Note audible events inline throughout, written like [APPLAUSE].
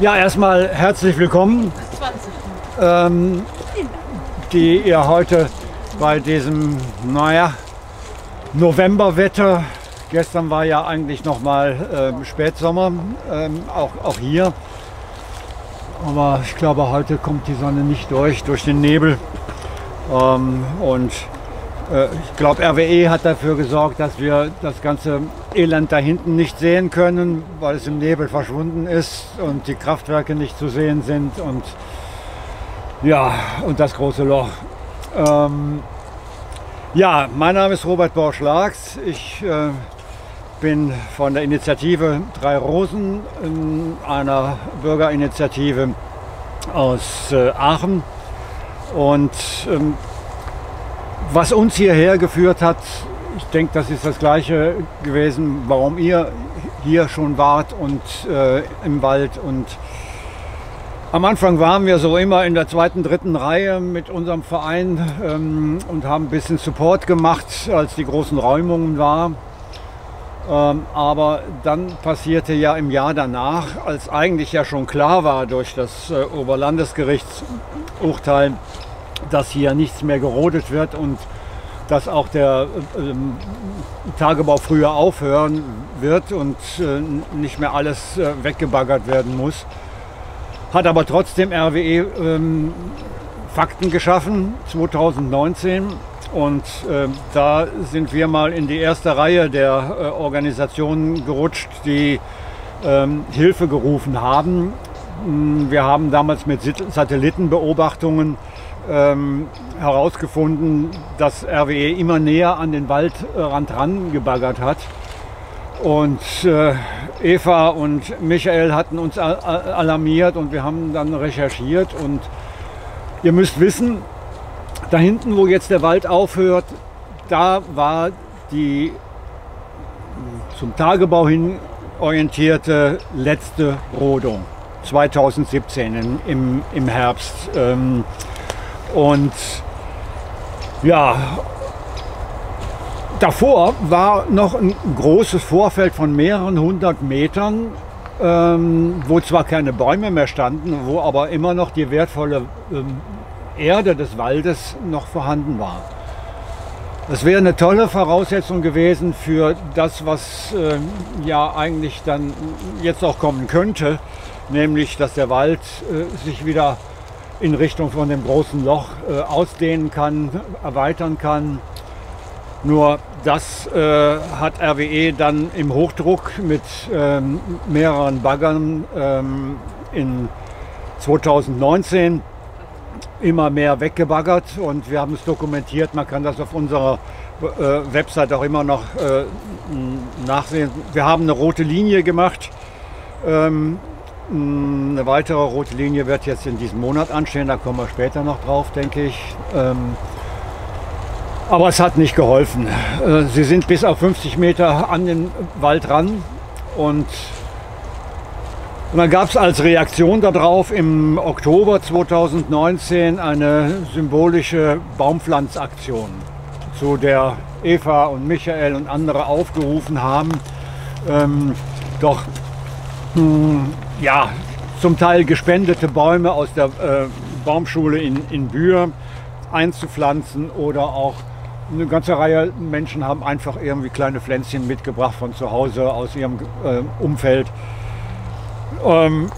Ja, erstmal herzlich willkommen, ähm, die ihr heute bei diesem, naja, Novemberwetter, gestern war ja eigentlich noch mal ähm, Spätsommer, ähm, auch, auch hier, aber ich glaube heute kommt die Sonne nicht durch, durch den Nebel. Ähm, und ich glaube, RWE hat dafür gesorgt, dass wir das ganze Elend da hinten nicht sehen können, weil es im Nebel verschwunden ist und die Kraftwerke nicht zu sehen sind und ja, und das große Loch. Ähm, ja, mein Name ist Robert Borsch-Lachs. Ich äh, bin von der Initiative Drei Rosen, einer Bürgerinitiative aus äh, Aachen. Und ähm, was uns hierher geführt hat, ich denke, das ist das Gleiche gewesen, warum ihr hier schon wart und äh, im Wald. Und am Anfang waren wir so immer in der zweiten, dritten Reihe mit unserem Verein ähm, und haben ein bisschen Support gemacht, als die großen Räumungen waren. Ähm, aber dann passierte ja im Jahr danach, als eigentlich ja schon klar war durch das äh, Oberlandesgerichtsurteil, dass hier nichts mehr gerodet wird und dass auch der äh, Tagebau früher aufhören wird und äh, nicht mehr alles äh, weggebaggert werden muss. Hat aber trotzdem RWE ähm, Fakten geschaffen 2019 und äh, da sind wir mal in die erste Reihe der äh, Organisationen gerutscht, die ähm, Hilfe gerufen haben. Wir haben damals mit Satellitenbeobachtungen ähm, herausgefunden, dass RWE immer näher an den Waldrand rangebaggert hat. Und äh, Eva und Michael hatten uns alarmiert und wir haben dann recherchiert. Und ihr müsst wissen, da hinten, wo jetzt der Wald aufhört, da war die zum Tagebau hin orientierte letzte Rodung 2017 in, im, im Herbst. Ähm, und ja, davor war noch ein großes Vorfeld von mehreren hundert Metern, ähm, wo zwar keine Bäume mehr standen, wo aber immer noch die wertvolle ähm, Erde des Waldes noch vorhanden war. Das wäre eine tolle Voraussetzung gewesen für das, was äh, ja eigentlich dann jetzt auch kommen könnte, nämlich dass der Wald äh, sich wieder in Richtung von dem großen Loch äh, ausdehnen kann, erweitern kann. Nur das äh, hat RWE dann im Hochdruck mit ähm, mehreren Baggern ähm, in 2019 immer mehr weggebaggert und wir haben es dokumentiert. Man kann das auf unserer äh, Website auch immer noch äh, nachsehen. Wir haben eine rote Linie gemacht. Ähm, eine weitere rote Linie wird jetzt in diesem Monat anstehen, da kommen wir später noch drauf, denke ich. Ähm, aber es hat nicht geholfen. Äh, sie sind bis auf 50 Meter an den Wald ran und dann gab es als Reaktion darauf im Oktober 2019 eine symbolische Baumpflanzaktion, zu der Eva und Michael und andere aufgerufen haben, ähm, doch mh, hm, ja, zum Teil gespendete Bäume aus der äh, Baumschule in, in Bühr einzupflanzen oder auch eine ganze Reihe Menschen haben einfach irgendwie kleine Pflänzchen mitgebracht von zu Hause aus ihrem äh, Umfeld. Ähm,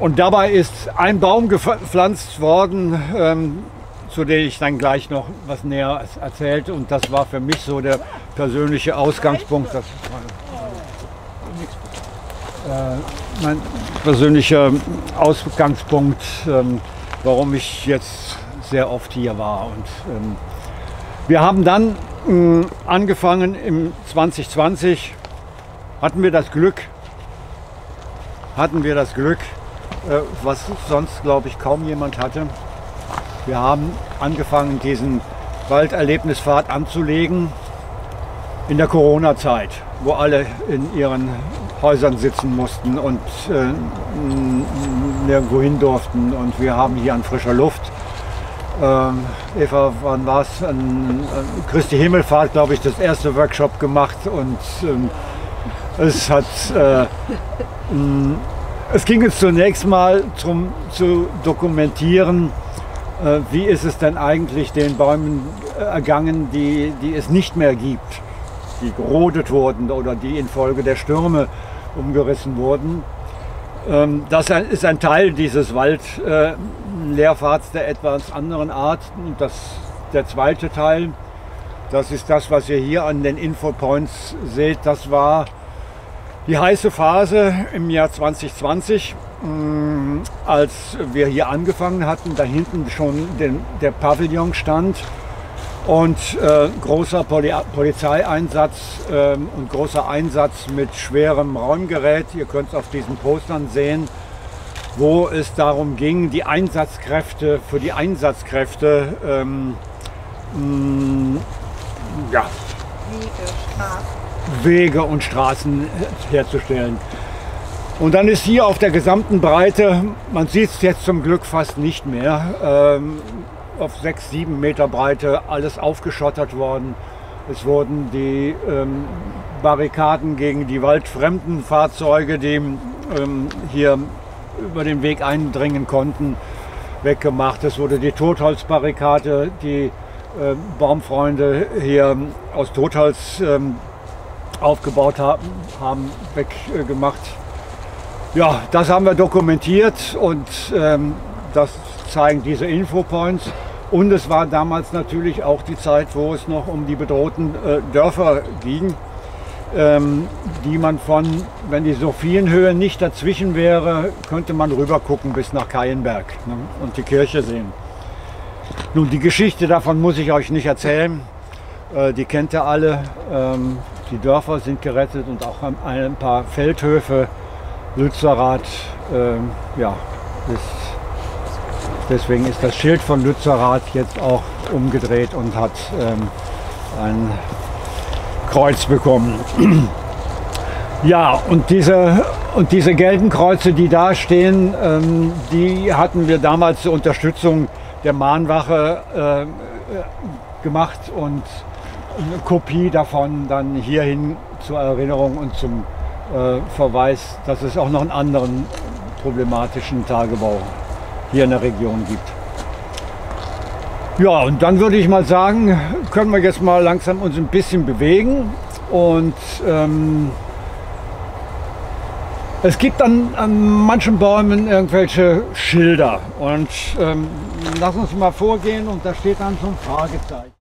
und dabei ist ein Baum gepflanzt worden, ähm, zu dem ich dann gleich noch was näher erzählt. Und das war für mich so der persönliche Ausgangspunkt. Das, äh, mein persönlicher Ausgangspunkt, ähm, warum ich jetzt sehr oft hier war. Und ähm, wir haben dann äh, angefangen im 2020, hatten wir das Glück, hatten wir das Glück, äh, was sonst glaube ich kaum jemand hatte. Wir haben angefangen, diesen Walderlebnispfad anzulegen in der Corona-Zeit, wo alle in ihren Häusern sitzen mussten und äh, nirgendwo hin durften. Und wir haben hier an frischer Luft, ähm, Eva, wann war es? An, Christi Himmelfahrt, glaube ich, das erste Workshop gemacht und ähm, es hat äh, es ging jetzt zunächst mal zum, zu dokumentieren, äh, wie ist es denn eigentlich den Bäumen ergangen, die, die es nicht mehr gibt, die gerodet wurden oder die infolge der Stürme umgerissen wurden. Ähm, das ist ein Teil dieses Waldlehrfahrts der etwas anderen Art. Und das, der zweite Teil, das ist das, was ihr hier an den Infopoints seht. Das war die heiße Phase im Jahr 2020, mm, als wir hier angefangen hatten. Da hinten schon den, der Pavillon stand und äh, großer Poli Polizeieinsatz äh, und großer Einsatz mit schwerem Räumgerät. Ihr könnt es auf diesen Postern sehen, wo es darum ging, die Einsatzkräfte für die Einsatzkräfte ähm, mh, ja, Wege und Straßen herzustellen. Und dann ist hier auf der gesamten Breite, man sieht es jetzt zum Glück fast nicht mehr, ähm, auf sechs, sieben Meter Breite alles aufgeschottert worden. Es wurden die ähm, Barrikaden gegen die waldfremden Fahrzeuge, die ähm, hier über den Weg eindringen konnten, weggemacht. Es wurde die Totholzbarrikade, die äh, Baumfreunde hier aus Totholz ähm, aufgebaut haben, haben weggemacht. Ja, das haben wir dokumentiert und ähm, das zeigen diese Infopoints. Und es war damals natürlich auch die Zeit, wo es noch um die bedrohten äh, Dörfer ging, ähm, die man von, wenn die Sophienhöhe nicht dazwischen wäre, könnte man rüber gucken bis nach Keienberg ne, und die Kirche sehen. Nun, die Geschichte davon muss ich euch nicht erzählen. Äh, die kennt ihr alle. Ähm, die Dörfer sind gerettet und auch ein paar Feldhöfe. Lützerath, ähm, ja, ist Deswegen ist das Schild von Lützerath jetzt auch umgedreht und hat ähm, ein Kreuz bekommen. [CLEARS THROAT] ja, und diese, und diese gelben Kreuze, die da stehen, ähm, die hatten wir damals zur Unterstützung der Mahnwache äh, gemacht und eine Kopie davon dann hierhin zur Erinnerung und zum äh, Verweis, dass es auch noch einen anderen problematischen Tagebau hier in der Region gibt. Ja, und dann würde ich mal sagen, können wir jetzt mal langsam uns ein bisschen bewegen und ähm, es gibt dann an manchen Bäumen irgendwelche Schilder und ähm, lass uns mal vorgehen und da steht dann so ein Fragezeichen.